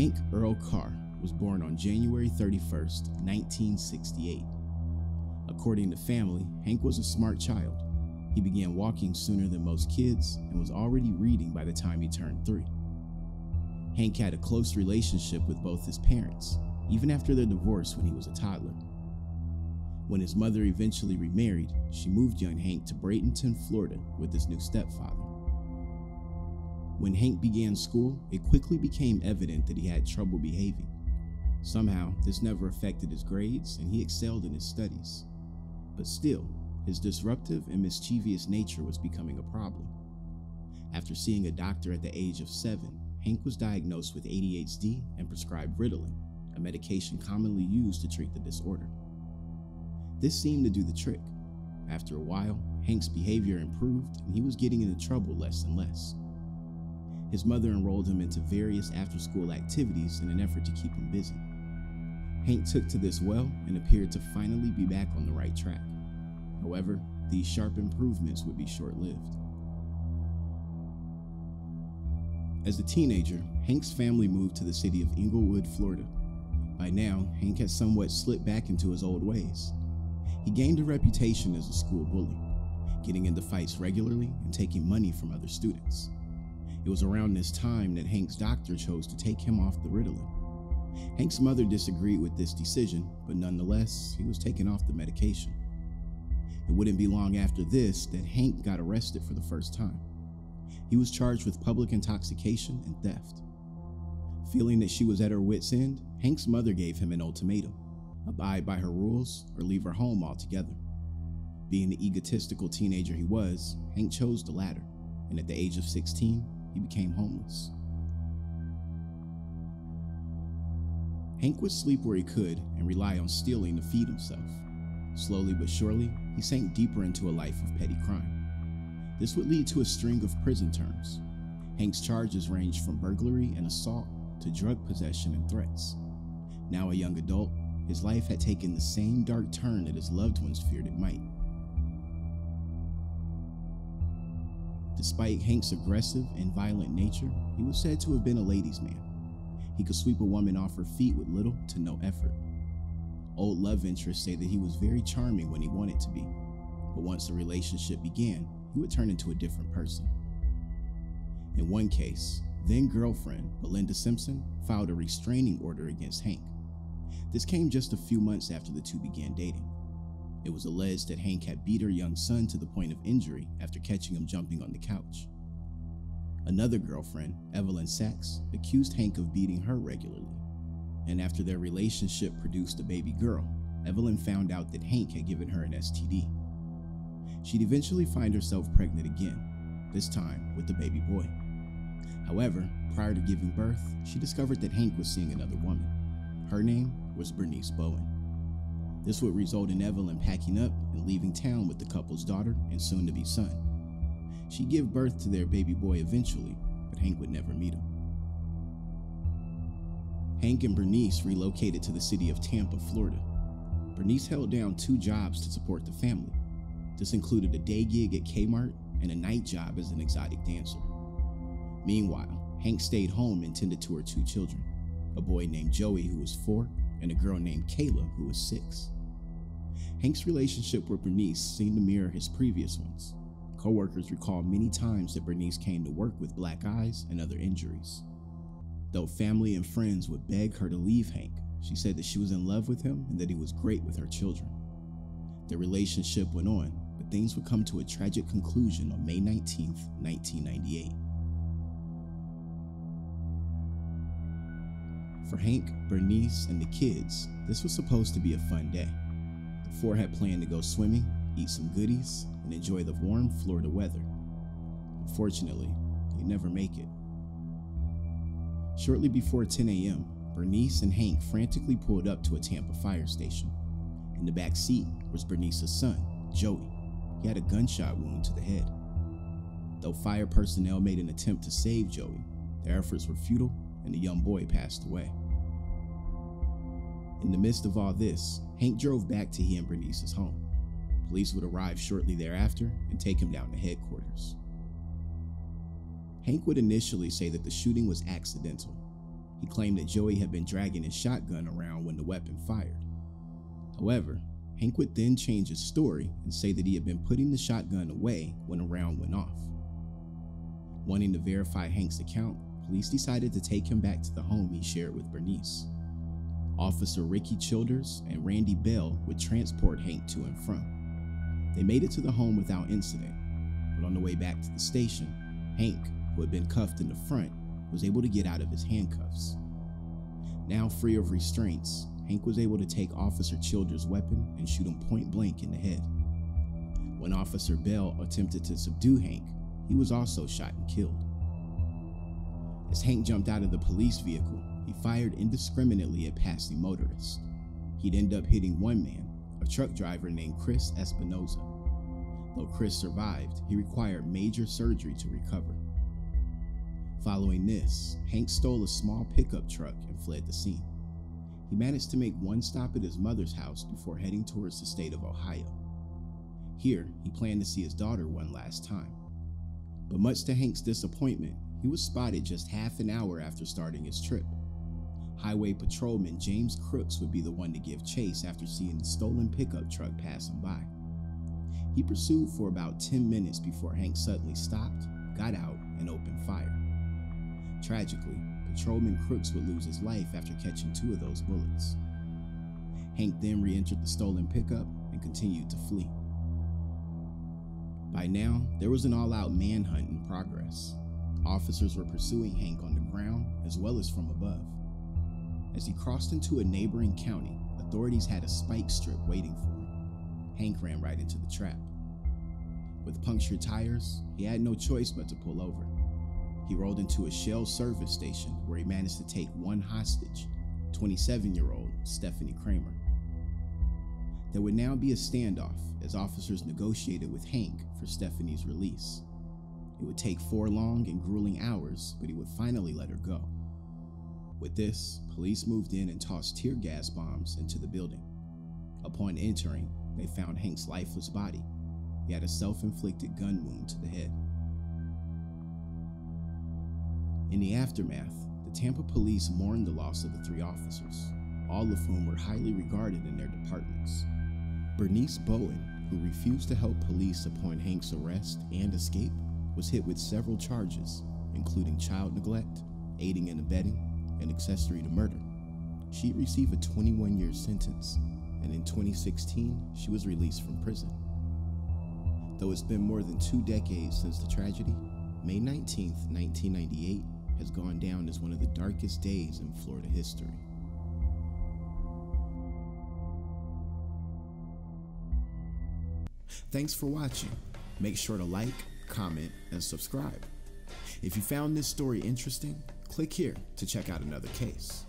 Hank Earl Carr was born on January 31st, 1968. According to family, Hank was a smart child. He began walking sooner than most kids and was already reading by the time he turned three. Hank had a close relationship with both his parents, even after their divorce when he was a toddler. When his mother eventually remarried, she moved young Hank to Bradenton, Florida with his new stepfather. When Hank began school, it quickly became evident that he had trouble behaving. Somehow, this never affected his grades and he excelled in his studies. But still, his disruptive and mischievous nature was becoming a problem. After seeing a doctor at the age of seven, Hank was diagnosed with ADHD and prescribed Ritalin, a medication commonly used to treat the disorder. This seemed to do the trick. After a while, Hank's behavior improved and he was getting into trouble less and less. His mother enrolled him into various after school activities in an effort to keep him busy. Hank took to this well and appeared to finally be back on the right track. However, these sharp improvements would be short lived. As a teenager, Hank's family moved to the city of Englewood, Florida. By now, Hank had somewhat slipped back into his old ways. He gained a reputation as a school bully, getting into fights regularly and taking money from other students. It was around this time that Hank's doctor chose to take him off the Ritalin. Hank's mother disagreed with this decision, but nonetheless, he was taken off the medication. It wouldn't be long after this that Hank got arrested for the first time. He was charged with public intoxication and theft. Feeling that she was at her wits' end, Hank's mother gave him an ultimatum abide by her rules or leave her home altogether. Being the egotistical teenager he was, Hank chose the latter, and at the age of 16, he became homeless. Hank would sleep where he could and rely on stealing to feed himself. Slowly but surely, he sank deeper into a life of petty crime. This would lead to a string of prison terms. Hank's charges ranged from burglary and assault to drug possession and threats. Now a young adult, his life had taken the same dark turn that his loved ones feared it might. Despite Hank's aggressive and violent nature, he was said to have been a ladies' man. He could sweep a woman off her feet with little to no effort. Old love interests say that he was very charming when he wanted to be, but once the relationship began, he would turn into a different person. In one case, then girlfriend Belinda Simpson filed a restraining order against Hank. This came just a few months after the two began dating. It was alleged that Hank had beat her young son to the point of injury after catching him jumping on the couch. Another girlfriend, Evelyn Sachs, accused Hank of beating her regularly. And after their relationship produced a baby girl, Evelyn found out that Hank had given her an STD she'd eventually find herself pregnant again, this time with the baby boy. However, prior to giving birth, she discovered that Hank was seeing another woman. Her name was Bernice Bowen. This would result in Evelyn packing up and leaving town with the couple's daughter and soon to be son. She'd give birth to their baby boy eventually, but Hank would never meet him. Hank and Bernice relocated to the city of Tampa, Florida. Bernice held down two jobs to support the family this included a day gig at Kmart and a night job as an exotic dancer. Meanwhile, Hank stayed home and tended to her two children a boy named Joey, who was four, and a girl named Kayla, who was six. Hank's relationship with Bernice seemed to mirror his previous ones. Co-workers recall many times that Bernice came to work with black eyes and other injuries. Though family and friends would beg her to leave Hank, she said that she was in love with him and that he was great with her children. The relationship went on, but things would come to a tragic conclusion on May 19, 1998. For Hank, Bernice, and the kids, this was supposed to be a fun day. The four had planned to go swimming, eat some goodies, and enjoy the warm Florida weather. Unfortunately, they never make it. Shortly before 10 a.m., Bernice and Hank frantically pulled up to a Tampa fire station. In the back seat was Bernice's son, Joey. He had a gunshot wound to the head. Though fire personnel made an attempt to save Joey, their efforts were futile and the young boy passed away. In the midst of all this, Hank drove back to he and Bernice's home. Police would arrive shortly thereafter and take him down to headquarters. Hank would initially say that the shooting was accidental. He claimed that Joey had been dragging his shotgun around when the weapon fired. However, Hank would then change his story and say that he had been putting the shotgun away when a round went off. Wanting to verify Hank's account, police decided to take him back to the home he shared with Bernice. Officer Ricky Childers and Randy Bell would transport Hank to and from. They made it to the home without incident, but on the way back to the station, Hank, who had been cuffed in the front, was able to get out of his handcuffs. Now free of restraints, Hank was able to take Officer Childers' weapon and shoot him point blank in the head. When Officer Bell attempted to subdue Hank, he was also shot and killed. As Hank jumped out of the police vehicle, he fired indiscriminately at passing motorists. He'd end up hitting one man, a truck driver named Chris Espinoza. Though Chris survived, he required major surgery to recover. Following this, Hank stole a small pickup truck and fled the scene. He managed to make one stop at his mother's house before heading towards the state of Ohio. Here, he planned to see his daughter one last time. But much to Hank's disappointment, he was spotted just half an hour after starting his trip. Highway patrolman James Crooks would be the one to give chase after seeing the stolen pickup truck pass him by. He pursued for about 10 minutes before Hank suddenly stopped, got out, and opened fire. Tragically, Patrolman Crooks would lose his life after catching two of those bullets. Hank then re entered the stolen pickup and continued to flee. By now, there was an all out manhunt in progress. Officers were pursuing Hank on the ground as well as from above. As he crossed into a neighboring county, authorities had a spike strip waiting for him. Hank ran right into the trap. With punctured tires, he had no choice but to pull over. He rolled into a Shell service station where he managed to take one hostage, 27 year old Stephanie Kramer. There would now be a standoff as officers negotiated with Hank for Stephanie's release. It would take four long and grueling hours, but he would finally let her go. With this, police moved in and tossed tear gas bombs into the building. Upon entering, they found Hank's lifeless body. He had a self inflicted gun wound to the head. In the aftermath, the Tampa police mourned the loss of the three officers, all of whom were highly regarded in their departments. Bernice Bowen, who refused to help police upon Hank's arrest and escape, was hit with several charges, including child neglect, aiding and abetting, and accessory to murder. She received a 21 year sentence, and in 2016, she was released from prison. Though it's been more than two decades since the tragedy, May 19, 1998 has gone down as one of the darkest days in Florida history. Thanks for watching. Make sure to like, comment, and subscribe. If you found this story interesting, click here to check out another case.